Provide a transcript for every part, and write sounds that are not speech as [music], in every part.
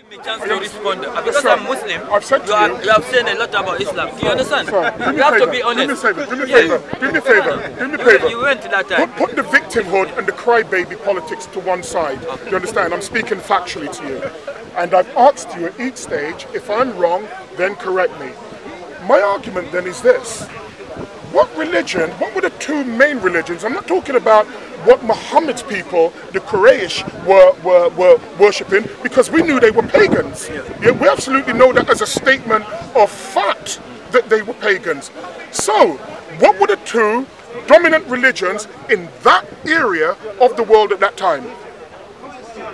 Give me a chance to respond. Because I'm Muslim, I've said you, are, you- you have said a lot about Islam. Do you understand? Sir, You have to favor, be Do me a honest. favor. Do me a favor. Do me a favor. Do me a You favor. went that time. Put, put the victimhood and the crybaby politics to one side. Do you understand? I'm speaking factually to you. And I've asked you at each stage, if I'm wrong, then correct me. My argument then is this. What religion, what were the two main religions? I'm not talking about what Muhammad's people, the Quraysh, were, were, were worshipping because we knew they were pagans. Yeah, we absolutely know that as a statement of fact that they were pagans. So, what were the two dominant religions in that area of the world at that time?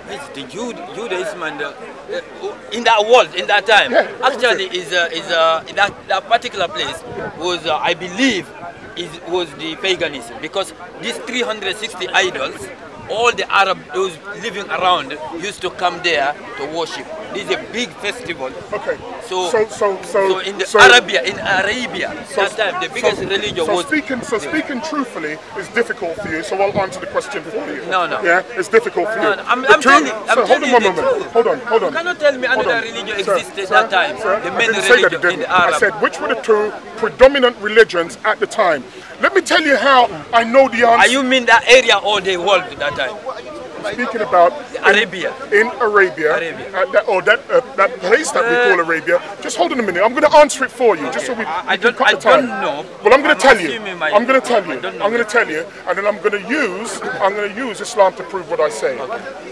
It's the Jude, Judaism and uh, uh, in that world, in that time. Yeah, Actually, is uh, is uh, that, that particular place was, uh, I believe, is was the paganism. Because these 360 idols, all the Arab those living around used to come there to worship. This is a big festival. Okay. So, so, so, so, so in the so- Arabia, in Arabia, that time the biggest so, religion so was. speaking so speaking truthfully is difficult for you. So I'll answer the question for you. No, no. Yeah, it's difficult for you. no, I'm- I'm telling- I'm so hold telling on one moment. Hold on, hold on. You cannot tell me Hold another on. religion existed sir, that time. sir, the I main didn't say that it religion in the Arab. I said which were the two predominant religions at the time. Let me tell you how I know the ah, answer. Are you mean that area or the world that time? speaking about in- Arabia. In, Arabia, Arabia. uh, that, or that uh, that place that we call Arabia. Just hold on a minute. I'm going to answer it for you, just so we, I- I don't- cut I the time. don't know. Well, I'm going to tell you. I'm going to tell you. I'm going to tell you, and then I'm going to use I'm going to use Islam to prove what I say.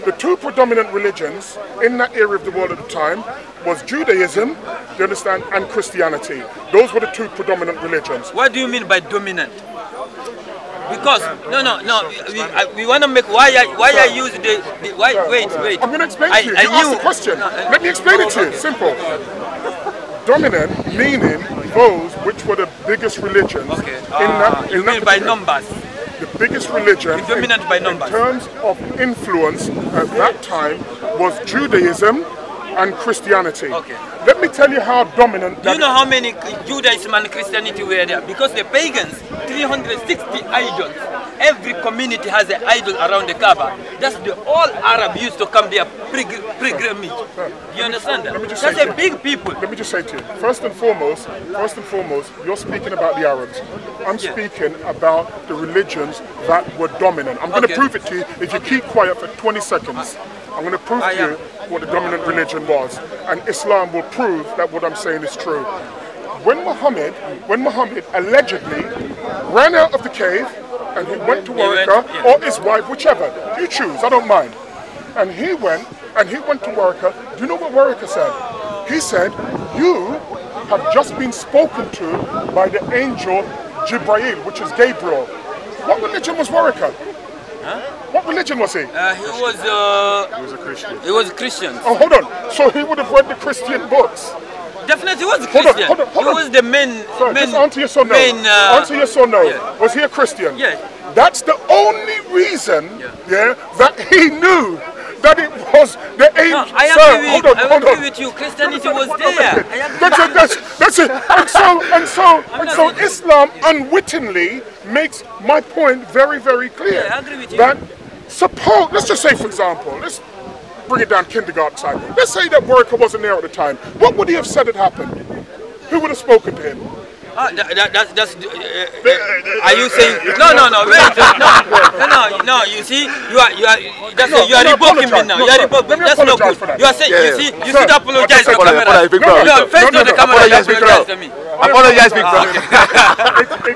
The two predominant religions in that area of the world at the time was Judaism, do you understand, and Christianity. Those were the two predominant religions. What do you mean by dominant? Because no, no, no. We, I, we want to make why I why I use the, the why. Wait, wait. I'm going to explain I, to you. I you asked the question. No, uh, Let me explain it to you. Simple. Dominant meaning those which were the biggest religions Okay. in Ah, that. in that by numbers? The biggest religion The dominant in, by numbers. in terms of influence at that time was Judaism and Christianity. Okay. Let me tell you how dominant Do you know how many Judaism and Christianity were there? Because the pagans, 360 idols. Every community has an idol around the Kaaba. That's the all Arab used to come there pilgr- pilgrimage. You understand that? let me just That's say a to you- big people. Let me just say to you, first and foremost, first and foremost, you're speaking about the Arabs. I'm Yeah. speaking about the religions that were dominant. I'm going to prove it to you if you keep quiet for 20 seconds. I'm going to prove I to you what the dominant religion was, and Islam will prove that what I'm saying is true. When Muhammad, when Muhammad allegedly ran out of the cave and he went to He Waraka yeah. or his wife, whichever you choose, I don't mind. And he went and he went to Waraka. Do you know what Waraka said? He said, "You have just been spoken to by the angel Jibrail, which is Gabriel." What religion was Waraka? What religion was he? Uh, he was uh, he was a Christian. He was a Christian. Oh, hold on. So he would have read the Christian books. Definitely, he was a Hold on, Christian. hold on, hold he was the main, Sir, main, just answer yes or no. main. Uh, answer yes or no. yeah. Was he a Christian? Yeah. That's the only reason, Yeah. yeah, that he knew that it was the angel. No, I Sir, agree, hold on, I hold agree on. with you. Christianity was on, hold on, there. hold on. I agree. That's it. That's, that's it. And so and so and so Islam unwittingly makes my point very very clear. Yeah, I agree with you. That suppose let's just say for example, let's bring it down kindergarten side. Let's say that Waraka wasn't there at the time. What would he have said had happened? Who would have spoken to him? Ah, that, that, that's, that's, uh, uh, are you saying, no, no, no, wait, no, [laughs] no, no, no, you see, you are, you are, that's No, you are rebuking me now, No, you are rebuking, that's not good. that. You are saying, Yeah, you see, you should apologize to sir, camera. No, face to the camera, you apologize, big apologize brother. to me. Apologize, big okay. [laughs]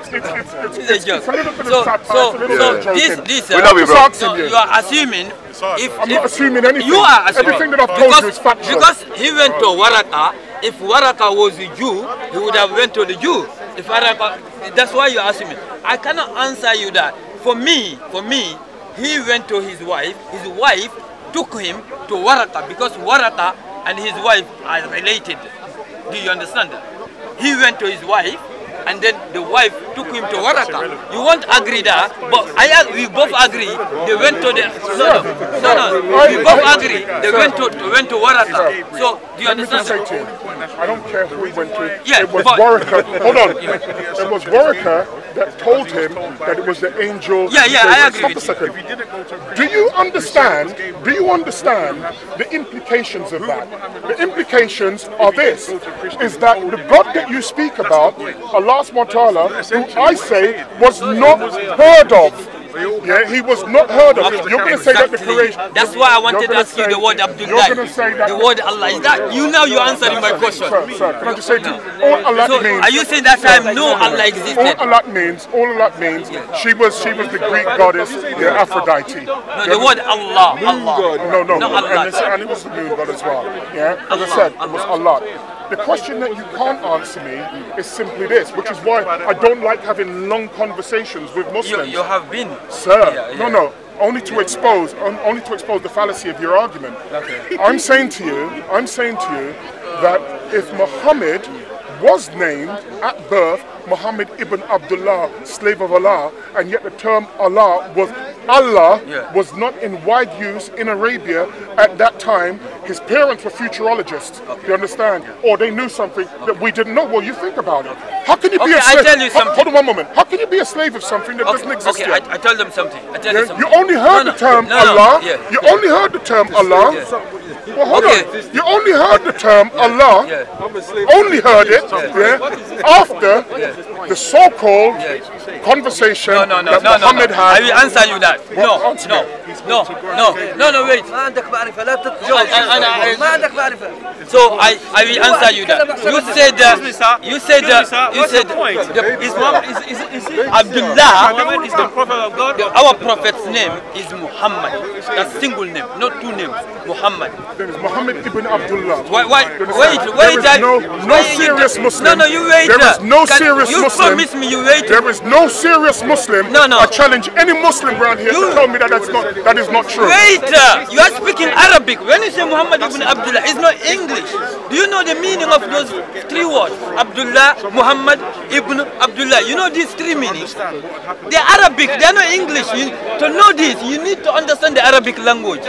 It's, a joke. little bit So, so, it's a little so this, this, uh, you, bro. Just asking no, you. you are assuming if, I'm not assuming anything. you are assuming Everything that I've told because, you is factual. because he went to Waraka. If Waraka was a Jew, he would have went to the Jew. If Waraka, that's why you're me. I cannot answer you that. For me, for me, he went to his wife. His wife took him to Waraka because Waraka and his wife are related. Do you understand that? He went to his wife. And then the wife took him to Waraka. You won't agree that, but I, we both agree. They went to the no, no, no, no. We both agree. They went to went to Waraka. So do you Let me just say understand? I don't care who he went to. Yeah, it was Waraka. Hold on. It was Waraka that told him that it was the angel. Yeah, yeah, I agree Stop with a you. second. Do you understand? Do you understand the implications of that? The implications are this: is that the God that you speak about, Allah subhanahu wa ta'ala, who I say was not heard of. Yeah, he was not heard of. Okay, You're going to say that the exactly. Quran. That's why I wanted to ask you the word You're going to say that. The word Allah. Is that you now you're answering my question. Sir, sir, can I just say to you, all Allah So means. are you saying that time no Allah All existed? Allah means, all Allah means, she was she was the Greek goddess, the Aphrodite. No, the word Allah. Allah. No, no, No, Allah. and it was the moon god as well. Yeah, as I said, it was Allah. The question that you can't answer me is simply this, which is why I don't like having long conversations with Muslims. you have been. Sir, Yeah, no, yeah. no. Only to expose, on- only to expose the fallacy of your argument. I'm saying to you, I'm saying to you that if Muhammad was named at birth Muhammad ibn Abdullah, slave of Allah, and yet the term Allah was Allah Yeah. was not in wide use in Arabia at that time. His parents were futurologists. You understand? Or they knew something that we didn't know. Well, you think about it. How can you be Okay, a I slave? tell you Ho- something. Hold on one moment. How can you be a slave of something that Okay, doesn't exist okay yet? I, I tell them something. I tell Yeah, you something. you only heard No, the term no, no, Allah. yeah. You only heard the term Allah. Well, hold Okay. on. You only heard the term Allah. Yeah. Only heard it. Yeah. After the so-called conversation No, no, no, that no, no, no. Muhammad I had. will answer you that. No, answer no, me. no, no, no, no, wait. ما عندك معرفة لا تتجاوز أنا- أنا- ما عندك معرفة So I, I will answer you that. You said, uh, you said, uh, you said, the, Is Muhammad, is, is, is it Abdullah, Muhammad is the prophet of God? the- our prophet's name is Muhammad. That's single name, not two names. Muhammad. There is Muhammad ibn Abdullah. Why, why, You wait, There wait. is no, no wait, serious Muslim. No, no, you wait. There is no Can- serious you Muslim. promise me you wait. There is no serious Muslim. No, no. I challenge any Muslim around here You- to tell me that that's not that is not true. Wait, uh, you are speaking Arabic. When you say Muhammad ibn Abdullah, it's not English. Do you know the meaning of those three words? Abdullah, Muhammad, ibn Abdullah. You know these three meanings? They're Arabic, they're not English. You, to know this, you need to understand the Arabic language.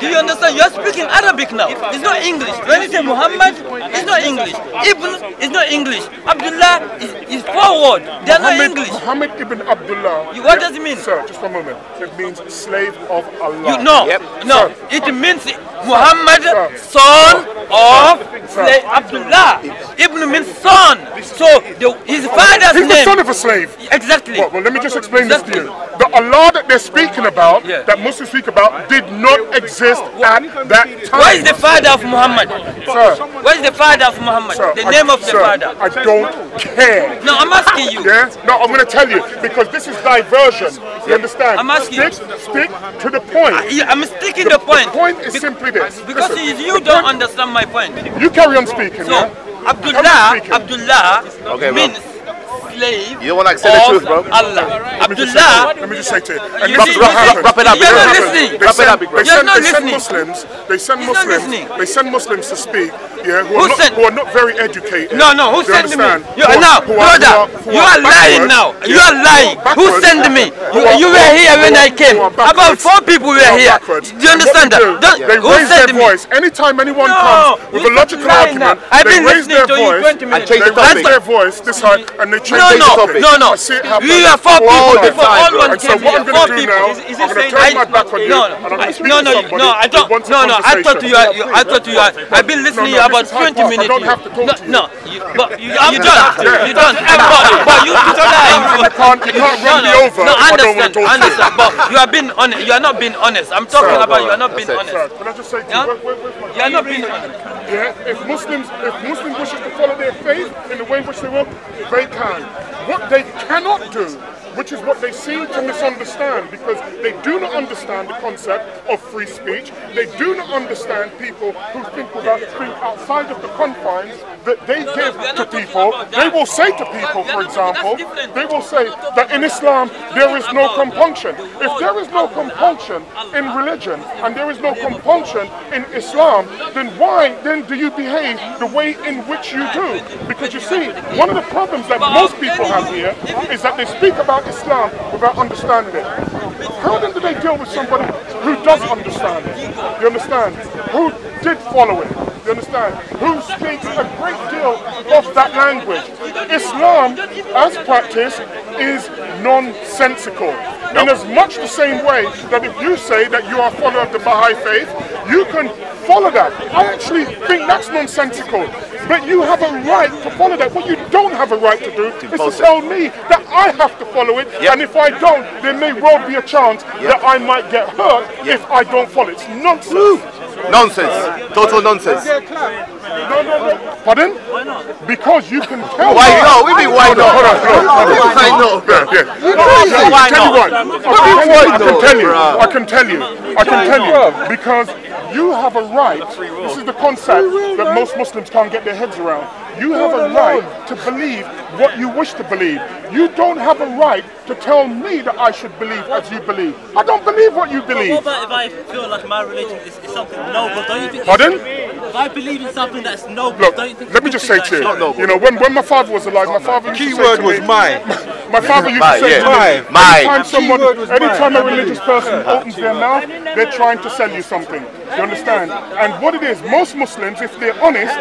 Do you understand? You are speaking Arabic now. It's not English. When you say Muhammad, it's not English. Ibn is not English. Abdullah is, is four words. They're not Muhammad, English. Muhammad ibn Abdullah. You- what does it mean? Sir, just one moment. It means slave of Allah. You no, no. It means Muhammad, son of slave Abdullah. Ibn means son. So the, his father's He's the name. son of a slave. exactly. Well, well, let me just explain this to you. The Allah that they're speaking about, Yeah. that Muslims speak about, did not exist at that time. Why is the father of Muhammad? Sir, What is the father of Muhammad? sir, The I- name of the sir, father. I don't care. No, I'm asking you. Yeah? No, I'm going to tell you because this is diversion. You understand? I'm asking stick, stick to the point. Yeah, I'm sticking the point. The point is Be- simply this. Because Listen, you- you don't point- understand my point. You carry on speaking, So yeah? Abdullah, speaking. Abdullah Okay, bro. means slave You don't wanna say the truth, bro? Allah. Let me just say- Abdullah Let me just say to you. And You this see- is what you see- happens. wrap it up, You're not Wrap it- listening. They Wrap it up, bro. they send, they send. Muslims. They send Muslims. They send Muslims to speak. Yeah, who, Who are not, sent- who are not very educated. No, no, who sent me? You Who are now, who brother. who you are lying backwards. now. You are lying. who Who sent me? Who You, are- you were are- here when who I came. About four people were here. backwards. Do you understand that? they do, Don't, They who raise their sent me? voice anytime anyone No, comes with a logical argument. I've they raise their to you voice. 20 minutes. change They the raise topic. their voice this high and they change No, no, no, no. I see it happen We are four people the before all one came what here. Four people. Is- is it going to saying- turn my back on you No, and I'm going I- to speak no, no, no, I don't. No, no. I thought conversation. you. Are, you I thought you. Are, I've been listening to you this about is how I 20 minutes. don't have to no, no, you, but you, you don't. You don't. But, but you keep lying. You can't, you can't run me over no, I understand, to talk to you. understand. But you are being honest. You are not being honest. I'm talking about you are not being honest. Can I just say to you, are not being honest. Yeah, if Muslims if Muslims wishes to follow their faith in the way in which they will, they can. What they cannot do, which is what they seem to misunderstand, because they do not understand the concept of free speech. They do not understand people who think without think outside of the confines that they no, give are to people. They will say to people, for example, they will say that in Islam there is no compunction. If there is no compunction in religion and there is no compunction in Islam, then why then do you behave the way in which you do? Because you see, one of the problems that most people have here is that they speak about Islam without understanding it. How then do they deal with somebody who does understand it? You understand? Who did follow it? You understand? Who speaks a great deal of that language? Islam, as practiced, is nonsensical. In as much the same way that if you say that you are a follower of the Baha'i faith, you can follow that. I actually think that's nonsensical. But you have a right to follow that. What you don't have a right to do is to tell me that I have to follow it, Yep. and if I don't, there may well be a chance that I might get hurt if I don't follow it. It's nonsense. Nonsense. Total nonsense. No, no, no. Pardon? Why not? Because you can tell. Why me- not? We mean why not? hold on, hold on, hold on. Why not? Yeah, yeah. crazy. I can tell you Why what. not? I What can tell you- I can tell you. I can tell you. I can tell you. Because you have a right. This is the concept that most Muslims can't get their heads around. You have a right to believe what you wish to believe. You don't have a right to tell me that I should believe as you believe. I don't believe what you believe. What about if I feel like my religion is, is something noble? Don't you think? Pardon? If I believe in something that's noble, Look, don't you think? let me just say thing to you, you know, when, when my father was alive, my father used to say Keyword to was me, mine. [laughs] My father used to say yeah. to me, anytime someone, Keyword was mine. anytime a religious person opens their mouth, they're trying to sell you something. You understand? And what it is, most Muslims, if they're honest,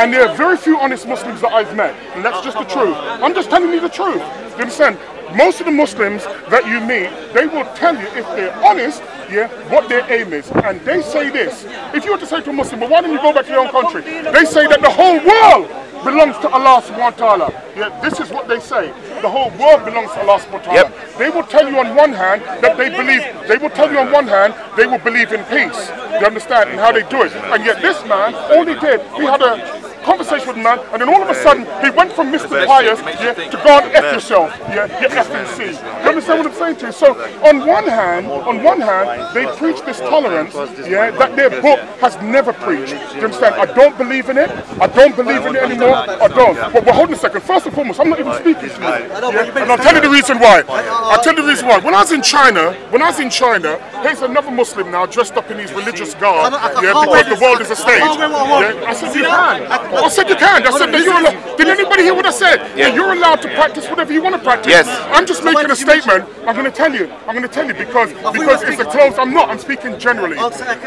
and there are very few honest Muslims that I've met, and that's just the truth. I'm just telling you the truth. Do You understand? Most of the Muslims that you meet, they will tell you if they're honest, yeah, what their aim is. And they say this. If you were to say to a Muslim, well, why don't you go back to your own country? They say that the whole world belongs to Allah subhanahu wa ta'ala. Yeah, this is what they say. The whole world belongs to Allah subhanahu wa ta'ala. Yep. They will tell you on one hand that they believe, they will tell you on one hand they will believe in peace. You understand? And how they do it. And yet this man, all he did, he had a conversation with a man, and then all of a sudden he went from Mr. Pious yeah, to God F yourself. Yeah, you effing see. You understand what I'm saying to you? So on one hand, on one hand, they preach this tolerance, yeah, that their book has never preached. Do you understand? I don't believe in it. I don't believe in it anymore. I don't. But, but hold on a second. First and foremost, I'm not even speaking to you. Yeah? And I'll tell you the reason why. I'll tell you the reason why. When I was in China, when I was in China, here's another Muslim now dressed up in his religious garb, yeah, because the world is a stage. Yeah? I said, you can. I said, you can. I said, that you're allowed. Did anybody hear what I said? Yeah. You're allowed to practice whatever you want to practice. Yes. I'm just making a statement. I'm going to tell you. I'm going to tell you because because it's a close. I'm not. I'm speaking generally.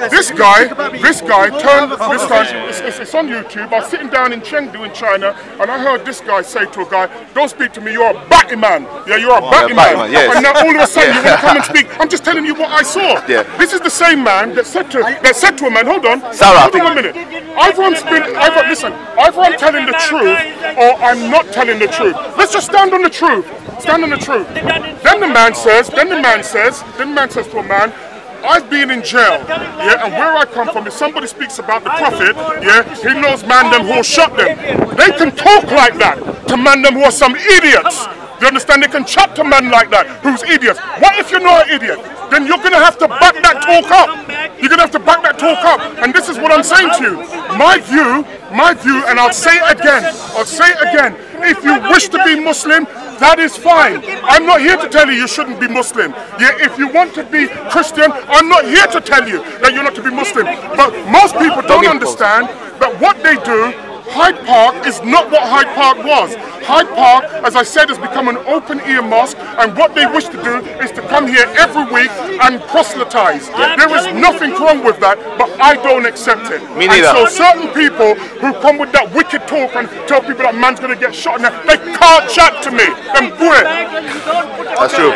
This guy, this guy turned this time. It's, it's, it's on YouTube. I was sitting down in Chengdu in China, and I heard this guy say to a guy, "Don't speak to me. You're a batty man. Yeah, you're a batty batty man." man, yes. And now all of a sudden [laughs] you want to come and speak. I'm just telling you what I saw. Yeah. This is the same man that said to that said to a man, "Hold on, Sarah. hold on a minute. Either I'm spin, either listen, either I'm telling the truth or I'm not telling the truth. Let's just stand on the truth. Stand on the truth. Then the man says, then the man says, then the man says to a man, I've been in jail, yeah, and where I come from, if somebody speaks about the Prophet, yeah, he knows man them who will shot them. They can talk like that to man them who are some idiots. You understand? They can chat to men like that who's idiots. What if you're not an idiot? Then you're gonna have to back that talk up. You're gonna have to back that talk up. And this is what I'm saying to you. My view, my view, and I'll say it again. I'll say it again. If you wish to be Muslim, that is fine. I'm not here to tell you you shouldn't be Muslim. Yeah, if you want to be Christian, I'm not here to tell you that you're not to be Muslim. But most people don't understand that what they do Hyde Park is not what Hyde Park was. Hyde Park, as I said, has become an open ear mosque, and what they wish to do is to come here every week and proselytize. There is nothing wrong with that, but I don't accept it. Me And neither. so certain people who come with that wicked talk and tell people that man's going to get shot, and they can't chat to me. Them boy, That's true.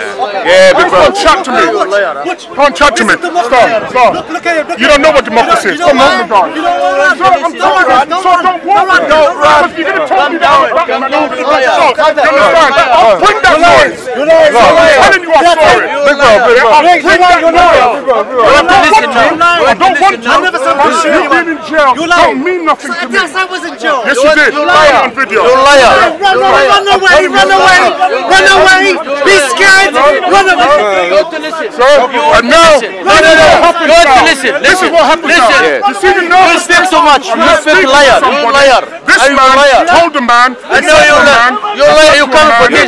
Yeah, they big bro. can't chat to me. Can't chat to me. Stop, stop. You don't know what democracy is. Come on, God. Sir, I'm tired. Sir, don't walk with me. Don't run. Because You're going to tell me that I'm a black man. I'm a liar. black man. You understand? I'll bring that noise. I'm telling you I'm sorry. Big bro, big bro. I'll bring that noise. You have to listen now. I don't want to. I never said I'm you. you being in jail don't mean nothing to me. Yes, I was in jail. Yes, you did. You're a liar. On video. You're a liar. Run, run, run away, run away, run away. Be scared, run away. You have to listen. Sir, and now, No, no, no. happens You have to now. listen. This is what happens Listen. now. Yeah. You see the You nervous speak so much. I'm You not speak speaking to liar. You're liar. This Are you a man liar? told the man. I know you're liar. You're liar. You're coming for this.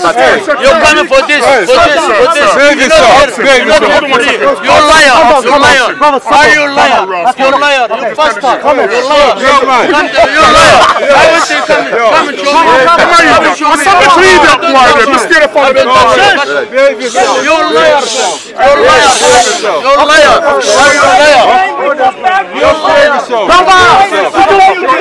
You're coming for this. For this. For this. You're not yourself. here. Behave You're not yourself. here for this. You're a liar. You're a liar. Are you liar? You're a liar. You're bastard. You're a liar. Young man. Come to- You're a liar. I want you to come come and show me. Come on, you. I said to you that boy there. Mr. the father. Behave yourself. You're a liar. You're a liar. You're a liar. Are you a liar? Behave yourself. I do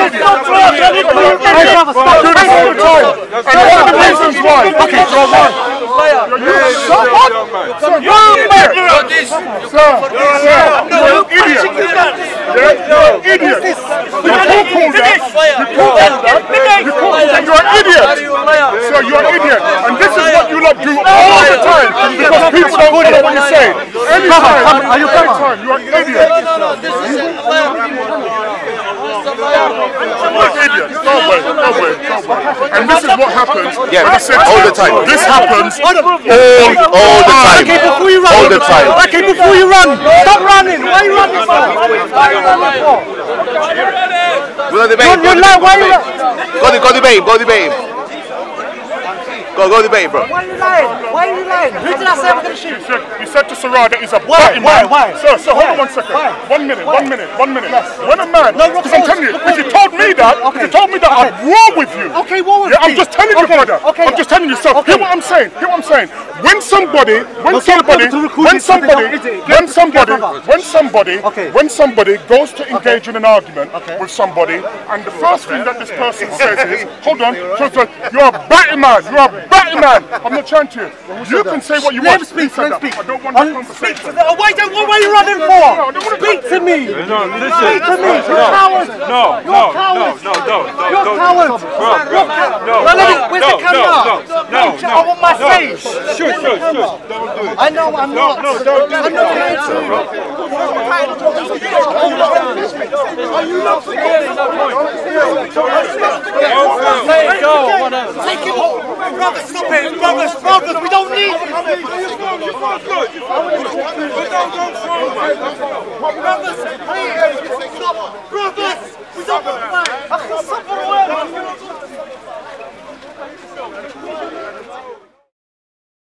this all the time. And one of the reasons why. Okay, so one. liar. Sir, what? Sir, you're an idiot. For this, you Sir, sir, you're an idiot. You're an idiot. You can't call that. You can't call that. You can't call that. You're an idiot. Sir, you're an idiot. And this is what you lot do all the time because people don't follow what you say. Anytime, anytime, you're an idiot. You're an idiot. Go away, go away, go away. And this is what happens. Yeah, I all to the time. This happens all, All, all the time. Okay, before you run. All the time. Okay, before you run. Stop running. Why are you running for? Why are you running for? Go debate. You're, Go you're like, why are you debate. Go, go debate. Go. Go, go debate, bro. Why are you lying? Why are you lying? Who did I say I'm going to shoot? You said, you said to Sarah that he's a Why? batty Why? man. Why? Sir, sir, hold on one second. Why? One minute, Why? one minute, one minute. When a man, No, because I'm telling you, if record. you told me that, if Okay. you told me that, I'd war with you. Okay, war with Yeah, I'm just telling you, Okay, brother. okay. I'm just telling you. So, Okay. hear what I'm saying. Hear what I'm saying. When somebody, when Okay, somebody, brother, to when it so they somebody, don't edit it. when somebody, when somebody, Okay. when somebody goes to engage in an argument Okay. with somebody, and the first thing that this person [laughs] says is, "Hold on, so, so, you're a batty man. You're a batty man." I'm not trying to. You can say what you Let want. him speak. He said Let him that. speak. I don't want I'll that Speak conversation. to the, oh, why, don't, what are you running No, I for? don't wanna- Speak to me. No, listen. Speak to me. You're No. a coward. No, You're no, a coward. no, no, don't, don't, You're a don't. coward. Bro, bro, You're a coward. no, No, let me, no, where's no, the camera? no, no, no, I want my no. face. Shoot, shoot, shoot. Don't do it. I know I'm No, not. no, no, don't do I'm it. off. Brothers. Brothers, brothers, we don't need. Brothers, please. Stop. Brothers, we don't want to fight. I can suffer away.